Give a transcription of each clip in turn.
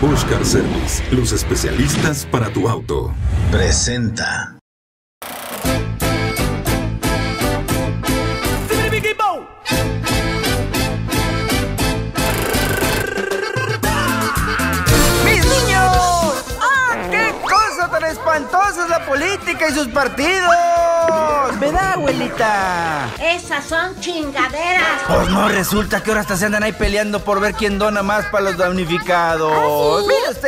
Oscar Service, los especialistas para tu auto. Presenta. ¡Mis niños! ¡Ah, qué cosa tan espantosa es la política y sus partidos! ¿Verdad, abuelita? Esas son chingaderas. Pues no, resulta que ahora hasta se andan ahí peleando por ver quién dona más para los damnificados. Usted, todo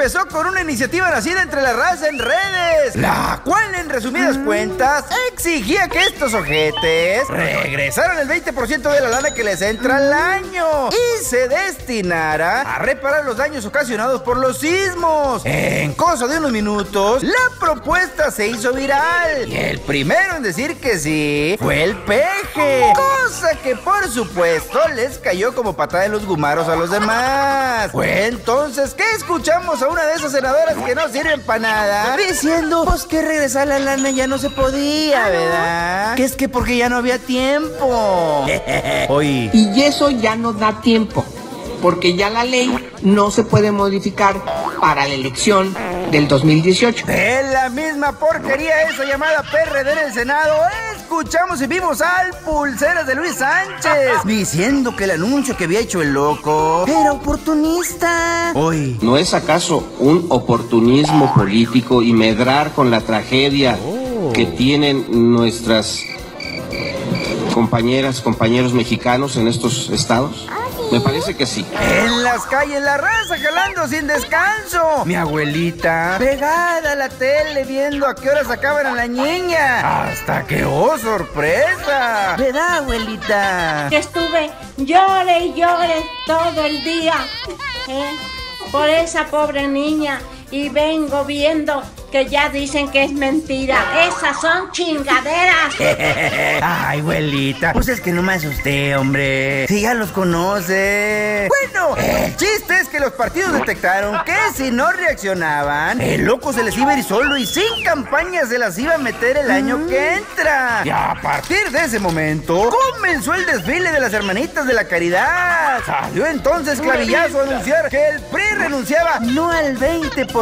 empezó con una iniciativa nacida entre la raza en redes, la cual en resumidas cuentas exigía que estos ojetes regresaran el 20% de la lana que les entra al año y se destinara a reparar los daños ocasionados por los sismos. En cosa de unos minutos, la propuesta se hizo viral y el primero en decir que sí fue el peje. Cosa que por supuesto les cayó como patada de los gumaros a los demás. Fue entonces que escuchamos a una de esas senadoras que no sirven para nada diciendo pues que regresar la lana ya no se podía, ¿verdad? Que es que porque ya no había tiempo. Oye. Y eso ya no da tiempo, porque ya la ley no se puede modificar para la elección del 2018. De la misma porquería esa llamada PRD en el Senado, escuchamos y vimos al pulseras de Luis Sánchez diciendo que el anuncio que había hecho el loco era oportunista. Hoy. ¿No es acaso un oportunismo político y medrar con la tragedia que tienen nuestras compañeras, compañeros mexicanos en estos estados? Me parece que sí. En las calles la raza jalando sin descanso. Mi abuelita pegada a la tele viendo a qué horas acaban a la niña. Hasta que, oh, sorpresa. ¿Verdad, abuelita? Que estuve llore y llore todo el día ¿eh? por esa pobre niña y vengo viendo que ya dicen que es mentira. Esas son chingaderas. Ay, abuelita, pues es que no me asusté, hombre. Si ya los conoce. Bueno, el chiste es que los partidos detectaron que si no reaccionaban, el loco se les iba a ir solo y sin campaña se las iba a meter el año que entra. Y a partir de ese momento, comenzó el desfile de las hermanitas de la caridad. Salió entonces clavillazo a anunciar que el PRI renunciaba no al 20%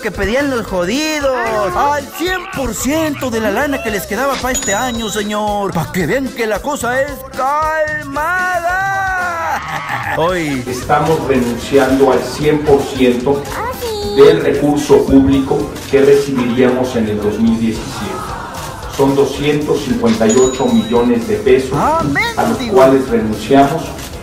que pedían los jodidos al 100% de la lana que les quedaba para este año, señor. Para que vean que la cosa es calmada. Hoy estamos renunciando al 100% del recurso público que recibiríamos en el 2017. Son 258 millones de pesos a los cuales renunciamos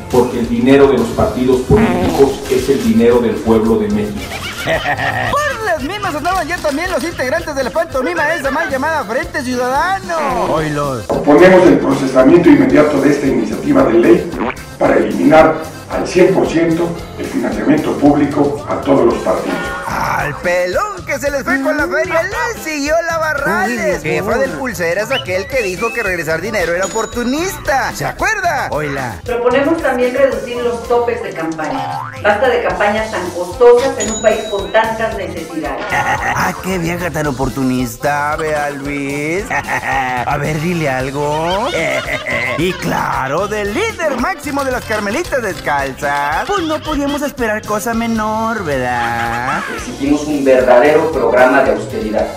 porque el dinero de los partidos políticos es el dinero del pueblo de México. Por las mismas andaban ya también los integrantes de la pantomima esa mal llamada Frente Ciudadano. Oílos. Proponemos el procesamiento inmediato de esta iniciativa de ley para eliminar al 100% el financiamiento público a todos los partidos. Al pelón que se les fue con la feria le siguió la Barrales, jefa del pulseras, aquel que dijo que regresar dinero era oportunista. ¿Se acuerda? Oila. Proponemos también reducir los topes de campaña. Basta de campañas tan costosas en un país con tantas necesidades. ah, qué vieja tan oportunista, vea Luis. A ver, dile algo. y claro, del líder máximo de las carmelitas descalzas, pues no podíamos esperar cosa menor, ¿verdad? Exigimos un verdadero programa de austeridad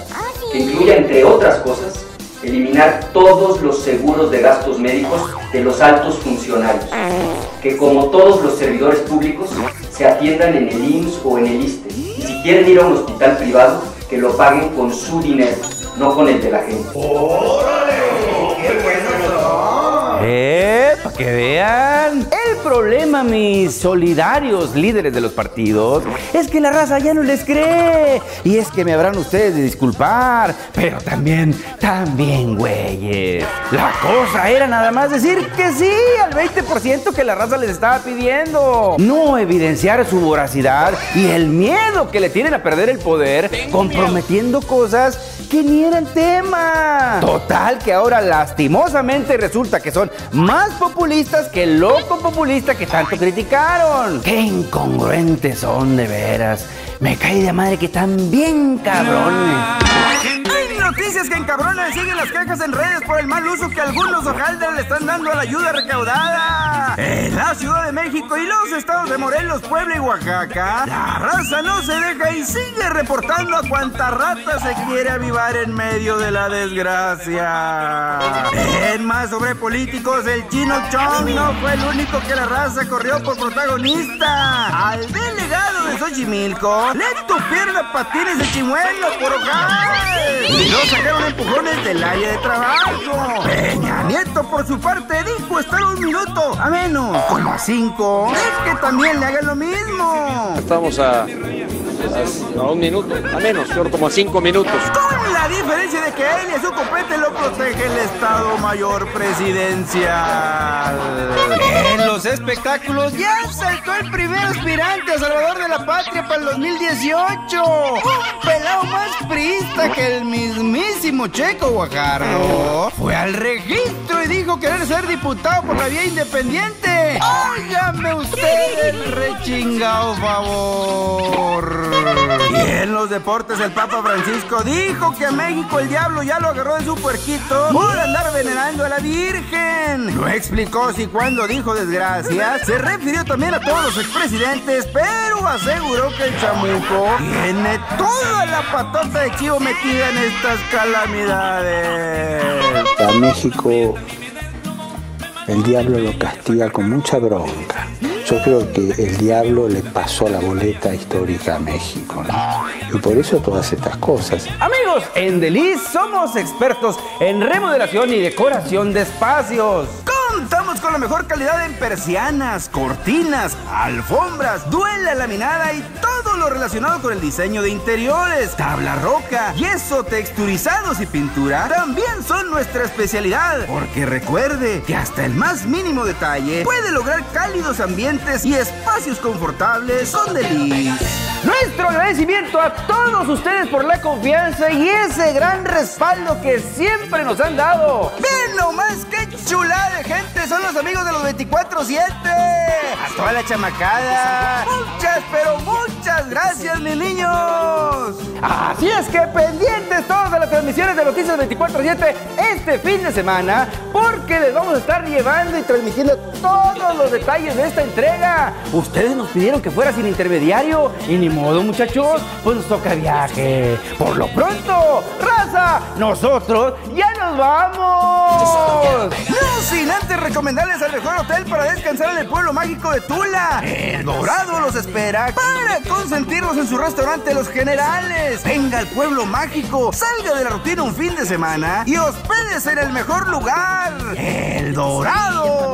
que incluya, entre otras cosas, eliminar todos los seguros de gastos médicos de los altos funcionarios, que como todos los servidores públicos se atiendan en el IMSS o en el ISTE, y si quieren ir a un hospital privado, que lo paguen con su dinero, no con el de la gente. ¿Eh? Para que vean. El problema, mis solidarios líderes de los partidos, es que la raza ya no les cree. Y es que me habrán ustedes de disculpar, pero también, también, güeyes. La cosa era nada más decir que sí al 20% que la raza les estaba pidiendo. No evidenciar su voracidad y el miedo que le tienen a perder el poder, comprometiendo cosas que ni eran tema. Total, que ahora lastimosamente resulta que son más populistas que el loco populista que tanto criticaron. Qué incongruentes son de veras. Me cae de madre que están bien cabrones. ¡Ay, noticias que encabronan siguen las quejas en redes por el mal uso que algunos hojaldras le están dando a la ayuda recaudada. En la Ciudad de México y los estados de Morelos, Puebla y Oaxaca, la raza no se deja y sigue reportando a cuanta rata se quiere avivar en medio de la desgracia. En más sobre políticos, el chino Chong no fue el único que la raza corrió por protagonista. Al delegado de Xochimilco le tupieron patines de chimuelo por hogar. Y lo sacaron empujones del área de trabajo. Peña Nieto, por su parte, dijo estar un minuto a menos, como a cinco. Es que también le hagan lo mismo. Estamos a, a, un minuto, a menos, como a cinco minutos. Con la diferencia de que él y su copete lo protege el Estado Mayor Presidencial. En los espectáculos ya saltó el primer aspirante a Salvador de la Patria para el 2018. Un pelado más priista que el mismísimo Checo Guajardo. Fue al registro querer ser diputado por la vía independiente. Óigame usted el rechingado favor. Y en los deportes el Papa Francisco dijo que a México el diablo ya lo agarró de su puerquito por andar venerando a la Virgen. No explicó si cuando dijo desgracia se refirió también a todos los expresidentes, pero aseguró que el chamuco tiene toda la patota de chivo metida en estas calamidades. A México el diablo lo castiga con mucha bronca. Yo creo que el diablo le pasó la boleta histórica a México, ¿no? Y por eso todas estas cosas. Amigos, en Delis somos expertos en remodelación y decoración de espacios. Contamos con la mejor calidad en persianas, cortinas, alfombras, duela laminada y todo relacionado con el diseño de interiores, tabla roca, yeso, texturizados y pintura también son nuestra especialidad. Porque recuerde que hasta el más mínimo detalle puede lograr cálidos ambientes y espacios confortables con Delis. Nuestro agradecimiento a todos ustedes por la confianza y ese gran respaldo que siempre nos han dado. ¡Ven nomás qué chulada de gente son los amigos de los 24-7! ¡A toda la chamacada! ¡Muchas, pero muchas gracias, mis niños! Así es que pendientes todos de las transmisiones de Noticias 24-7 este fin de semana, porque les vamos a estar llevando y transmitiendo todos los detalles de esta entrega. Ustedes nos pidieron que fuera sin intermediario y ni modo, muchachos, pues nos toca viaje. Por lo pronto, raza, nosotros ya nos vamos. No sin antes recomendarles al mejor hotel para descansar en el pueblo mágico de Tula. El Dorado los espera para consentirlos en su restaurante Los Generales. Venga al pueblo mágico, salga de la rutina un fin de semana y hospedes en el mejor lugar, El Dorado.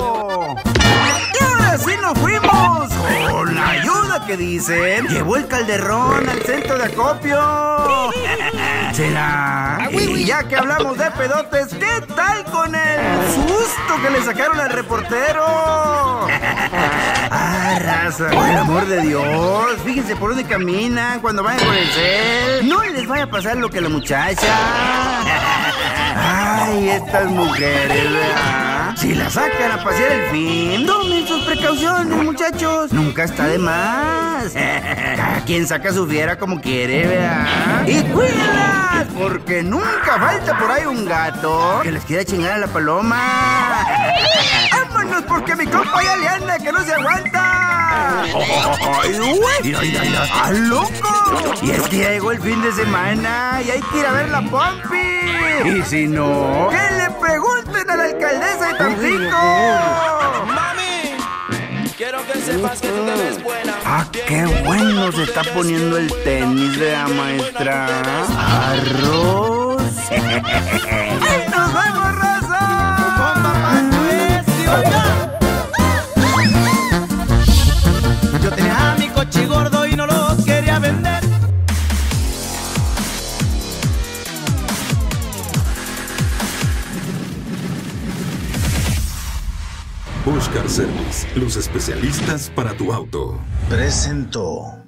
Y ahora sí nos fuimos. Con la ayuda que dicen, llevó el calderón al centro de acopio. ¿Será? Y ya que hablamos de pedotes, ¿qué tal con el susto que le sacaron al reportero? Ah, raza, por el amor de Dios. Fíjense por dónde caminan cuando vayan por el cel. No les vaya a pasar lo que la muchacha. Ay, estas mujeres, ¿verdad? Si la sacan a pasear el fin, tomen sus precauciones, muchachos. Nunca está de más. Cada quien saca su fiera como quiere, ¿verdad? Y cuídenlas, porque nunca falta por ahí un gato que les quiera chingar a la paloma. ¡Vámonos, porque mi compa ya le anda que no se aguanta! ¡Ay! ¡Mira, mira, mira! ¡Ah, loco! Y es que ya llegó el fin de semana y hay que ir a ver la Pompi. Y si no, que le pregunten a la alcaldesa de Tampico. Sepas que tú te ves buena. Ah, qué bueno se está poniendo el tenis de la maestra. Arroz. ¡Ay, nos vemos, los especialistas para tu auto. Presentó.